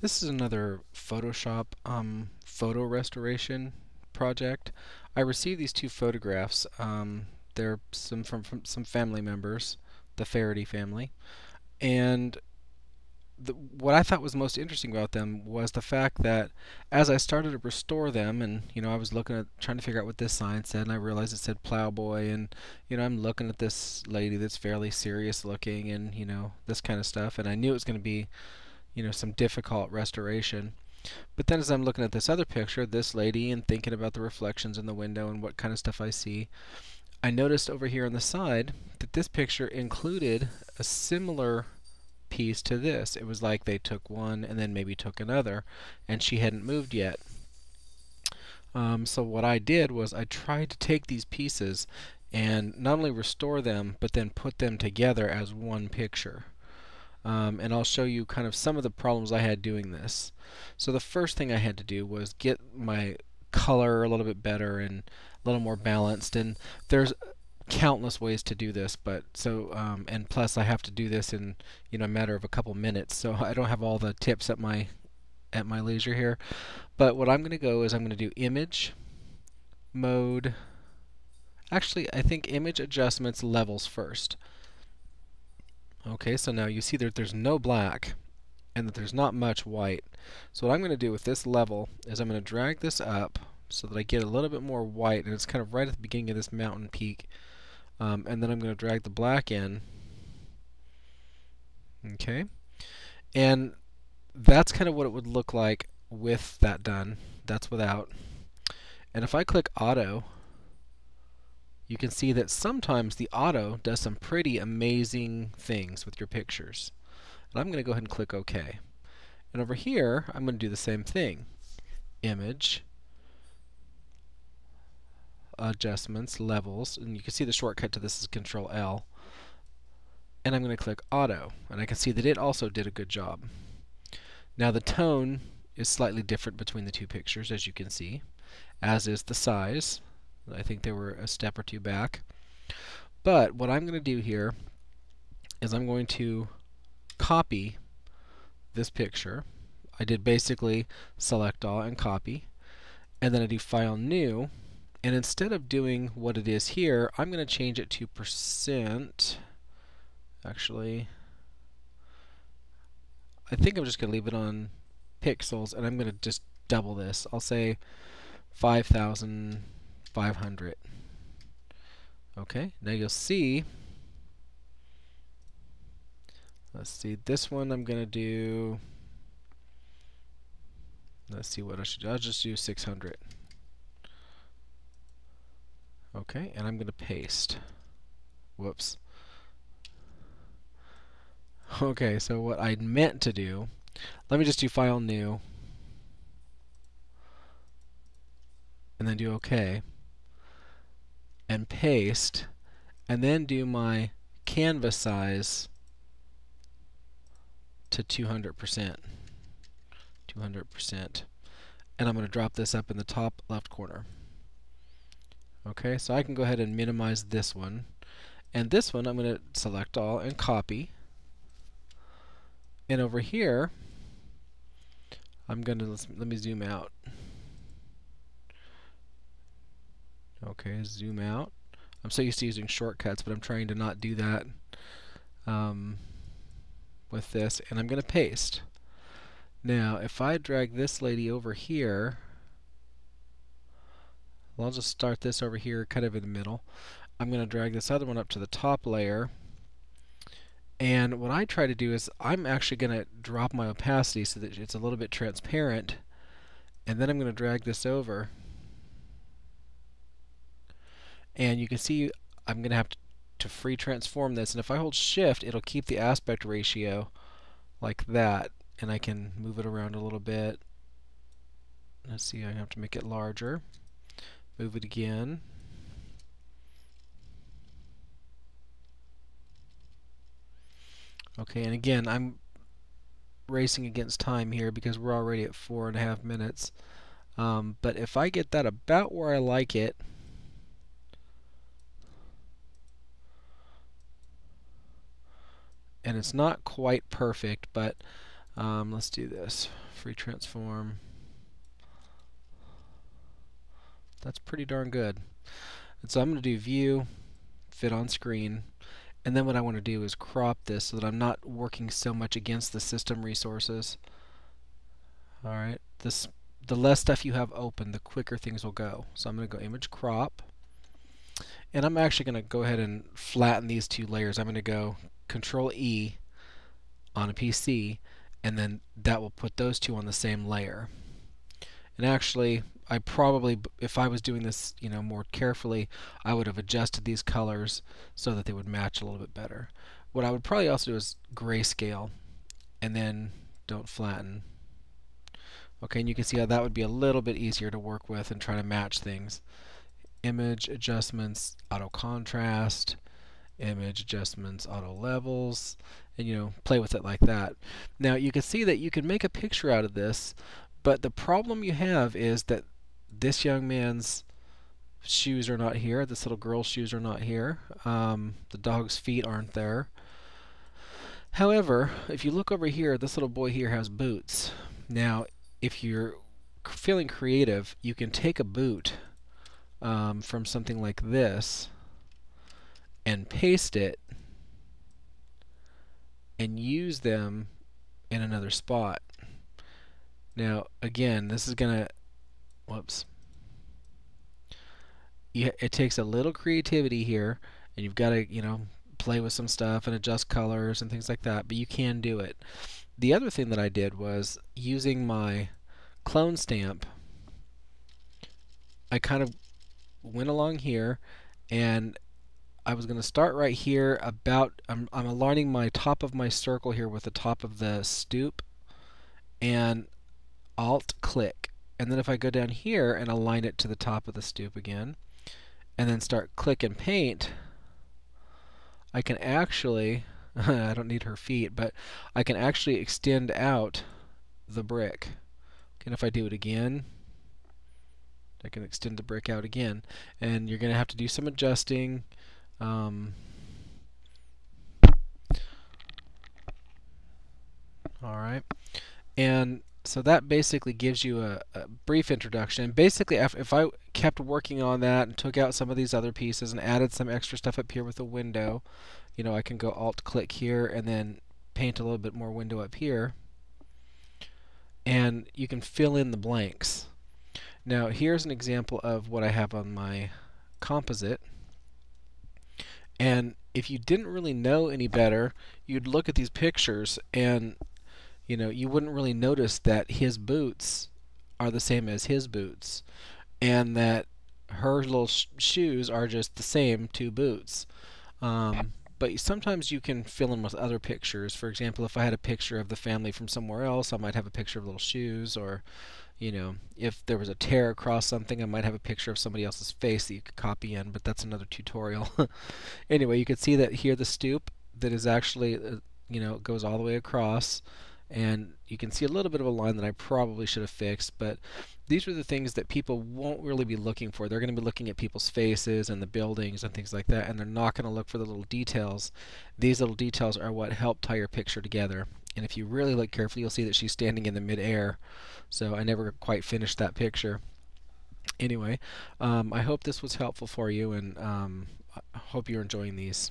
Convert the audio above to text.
This is another Photoshop um, photo restoration project. I received these two photographs. Um, they're some from, from some family members, the Faraday family, and the, what I thought was most interesting about them was the fact that as I started to restore them, and you know, I was looking at trying to figure out what this sign said, and I realized it said plowboy, and you know, I'm looking at this lady that's fairly serious looking, and you know, this kind of stuff, and I knew it was going to be you know, some difficult restoration. But then as I'm looking at this other picture, this lady, and thinking about the reflections in the window and what kind of stuff I see, I noticed over here on the side that this picture included a similar piece to this. It was like they took one and then maybe took another, and she hadn't moved yet. Um, so what I did was I tried to take these pieces and not only restore them, but then put them together as one picture um, and I'll show you kind of some of the problems I had doing this. So the first thing I had to do was get my color a little bit better and a little more balanced. And there's countless ways to do this but so um, and plus I have to do this in you know a matter of a couple minutes. So I don't have all the tips at my at my leisure here. But what I'm going to go is I'm going to do image mode. Actually I think image adjustments levels first Okay, so now you see that there's no black and that there's not much white. So what I'm going to do with this level is I'm going to drag this up so that I get a little bit more white and it's kind of right at the beginning of this mountain peak. Um, and then I'm going to drag the black in. Okay. And that's kind of what it would look like with that done. That's without. And if I click auto, you can see that sometimes the auto does some pretty amazing things with your pictures. And I'm going to go ahead and click OK. And over here, I'm going to do the same thing. Image, adjustments, levels, and you can see the shortcut to this is Control L. And I'm going to click Auto, and I can see that it also did a good job. Now the tone is slightly different between the two pictures, as you can see, as is the size. I think they were a step or two back. But what I'm going to do here is I'm going to copy this picture. I did basically select all and copy. And then I do File New. And instead of doing what it is here, I'm going to change it to percent. Actually, I think I'm just going to leave it on pixels, and I'm going to just double this. I'll say 5,000 500. Okay, now you'll see, let's see, this one I'm going to do, let's see what I should do, I'll just do 600. Okay, and I'm going to paste. Whoops. Okay, so what I meant to do, let me just do File New, and then do OK and paste and then do my canvas size to 200%. 200%. And I'm going to drop this up in the top left corner. Okay, so I can go ahead and minimize this one. And this one I'm going to select all and copy. And over here, I'm going to, let me zoom out. Okay, zoom out. I'm so used to using shortcuts, but I'm trying to not do that um, with this. And I'm going to paste. Now, if I drag this lady over here, well, I'll just start this over here kind of in the middle. I'm going to drag this other one up to the top layer. And what I try to do is I'm actually going to drop my opacity so that it's a little bit transparent. And then I'm going to drag this over and you can see I'm going to have to free transform this and if I hold shift it'll keep the aspect ratio like that and I can move it around a little bit. Let's see I have to make it larger. Move it again. Okay and again I'm racing against time here because we're already at four and a half minutes. Um, but if I get that about where I like it and it's not quite perfect, but Um, let's do this. Free transform. That's pretty darn good. And so I'm going to do view, fit on screen, and then what I want to do is crop this so that I'm not working so much against the system resources. Alright, this the less stuff you have open, the quicker things will go. So I'm going to go image crop. And I'm actually going to go ahead and flatten these two layers. I'm going to go Control E on a PC, and then that will put those two on the same layer. And actually, I probably, if I was doing this, you know, more carefully, I would have adjusted these colors so that they would match a little bit better. What I would probably also do is grayscale, and then don't flatten. Okay, and you can see how that would be a little bit easier to work with and try to match things. Image adjustments, auto contrast, image adjustments, auto levels, and you know, play with it like that. Now you can see that you can make a picture out of this, but the problem you have is that this young man's shoes are not here. This little girl's shoes are not here. Um, the dog's feet aren't there. However, if you look over here, this little boy here has boots. Now, if you're feeling creative, you can take a boot um, from something like this and paste it and use them in another spot. Now, again, this is going to whoops. It takes a little creativity here, and you've got to, you know, play with some stuff and adjust colors and things like that, but you can do it. The other thing that I did was using my clone stamp, I kind of went along here and I was going to start right here about, I'm, I'm aligning my top of my circle here with the top of the stoop and alt click and then if I go down here and align it to the top of the stoop again, and then start click and paint, I can actually, I don't need her feet, but I can actually extend out the brick. And if I do it again, I can extend the brick out again. And you're going to have to do some adjusting. Um, Alright. And so that basically gives you a, a brief introduction. Basically, if, if I kept working on that and took out some of these other pieces and added some extra stuff up here with a window, you know, I can go Alt-click here and then paint a little bit more window up here. And you can fill in the blanks. Now, here's an example of what I have on my composite. And if you didn't really know any better, you'd look at these pictures and you know, you wouldn't really notice that his boots are the same as his boots, and that her little sh shoes are just the same two boots. Um, but sometimes you can fill in with other pictures. For example, if I had a picture of the family from somewhere else, I might have a picture of little shoes, or you know, if there was a tear across something, I might have a picture of somebody else's face that you could copy in, but that's another tutorial. anyway, you can see that here the stoop that is actually, uh, you know, goes all the way across and you can see a little bit of a line that I probably should have fixed but these are the things that people won't really be looking for. They're going to be looking at people's faces and the buildings and things like that and they're not going to look for the little details. These little details are what help tie your picture together and if you really look carefully you'll see that she's standing in the mid-air. So I never quite finished that picture. Anyway um, I hope this was helpful for you and um, I hope you're enjoying these